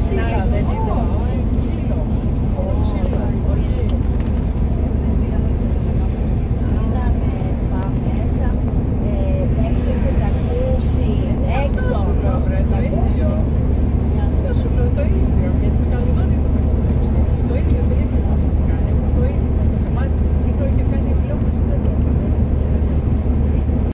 是的。